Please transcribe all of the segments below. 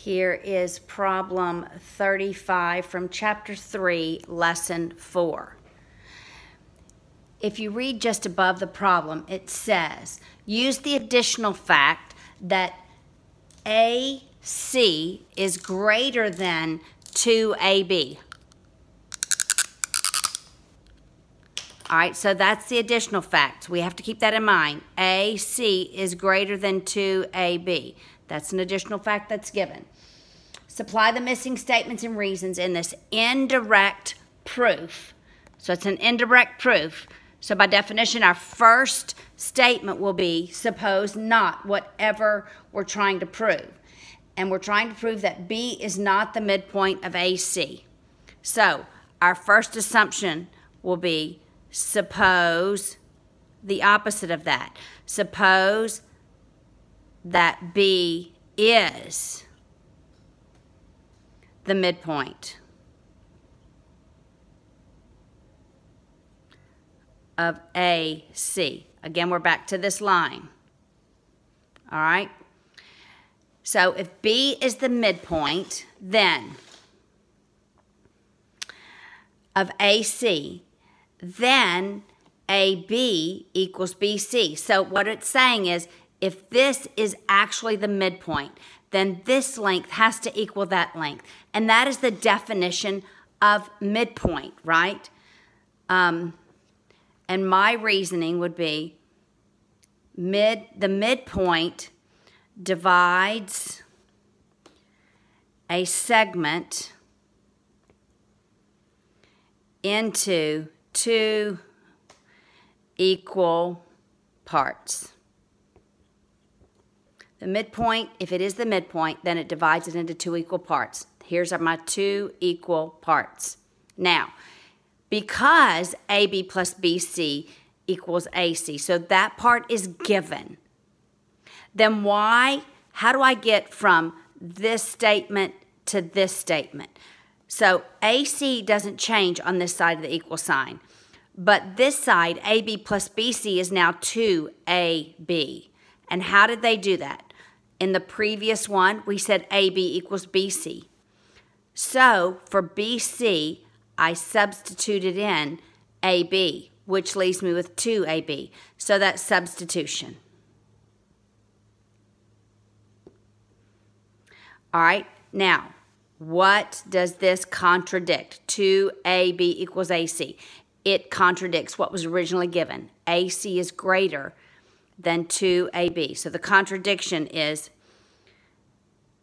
Here is problem 35 from chapter 3, lesson 4. If you read just above the problem, it says, use the additional fact that AC is greater than 2AB. All right, so that's the additional fact. We have to keep that in mind. AC is greater than 2AB. That's an additional fact that's given. Supply the missing statements and reasons in this indirect proof. So it's an indirect proof. So by definition, our first statement will be suppose not whatever we're trying to prove. And we're trying to prove that B is not the midpoint of AC. So our first assumption will be suppose the opposite of that. Suppose that B is the midpoint of AC. Again, we're back to this line. All right? So if B is the midpoint, then of AC, then AB equals BC. So what it's saying is if this is actually the midpoint, then this length has to equal that length. And that is the definition of midpoint, right? Um, and my reasoning would be mid the midpoint divides a segment into two equal parts. The midpoint, if it is the midpoint, then it divides it into two equal parts. Here's my two equal parts. Now, because AB plus BC equals AC, so that part is given, then why, how do I get from this statement to this statement? So AC doesn't change on this side of the equal sign. But this side, AB plus BC, is now 2AB. And how did they do that? In the previous one, we said AB equals BC. So for BC, I substituted in AB, which leaves me with 2AB. So that's substitution. All right, now, what does this contradict? 2AB equals AC. It contradicts what was originally given. AC is greater than 2AB. So the contradiction is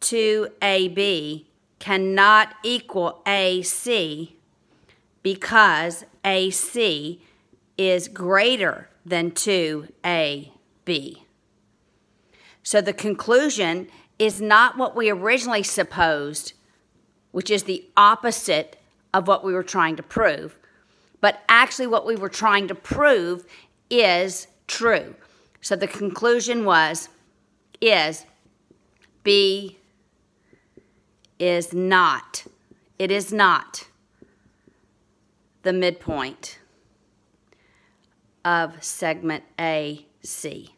2AB cannot equal AC because AC is greater than 2AB. So the conclusion is not what we originally supposed, which is the opposite of what we were trying to prove, but actually what we were trying to prove is true. So the conclusion was, is B is not, it is not the midpoint of segment AC.